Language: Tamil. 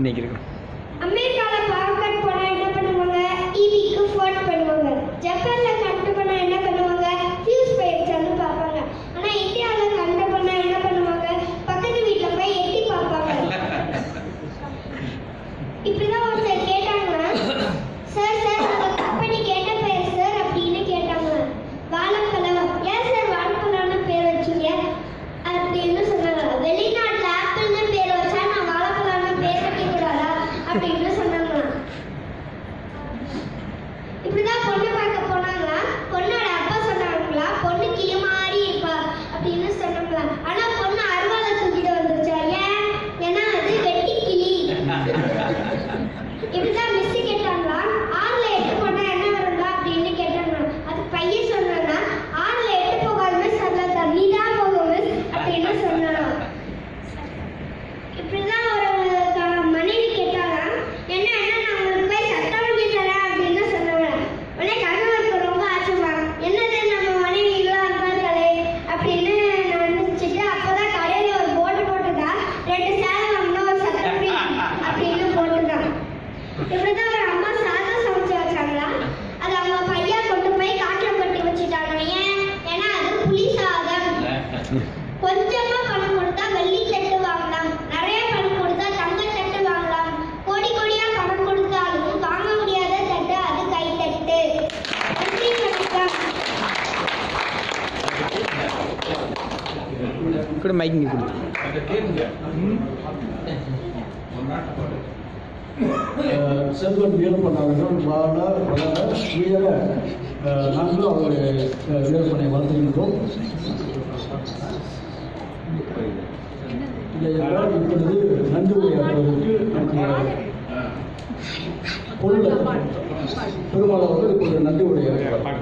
இன்னைக்கு இருக்கு. அமெரிக்கால என்ன பண்ணுவாங்க? ஈவிக்கு ஃபோன் பண்ணுவாங்க. ஜப்பான்ல கரண்ட் போனா என்ன பண்ணுவாங்க? ஃபியூஸ் போய் வச்சாலும் பார்ப்பாங்க. ஆனா இந்தியாவில கரண்ட் போனா என்ன பண்ணுவாங்க? பக்கத்து வீட்டுல போய் எட்டி பார்ப்பாங்க. இப்படிதான் கொஞ்சமா பணம் கொடுத்தா வெள்ளி தட்டு வாங்கலாம். நிறைய பணம் கொடுத்தா தங்க தட்டு வாங்கலாம். கோடி கோடியா பணம் கொடுத்தாலும் வாங்க முடியாத தட்டு அது கை தட்டு நன்றி வணக்கம். ఇక్కడ మైక్ నీకు செல்வன் வீரப்பண்ணாங்க வாழ வளர வீர நாங்களும் அவருடைய வீரப்பனை வளர்த்துக்கின்றோம். என்றால் இப்பொழுது நந்து உரையாற்றுவதற்கு நம்முடைய பொருள் பெருமாள் அவர்கள் இப்பொழுது நன்றி உரையாற்றுவார்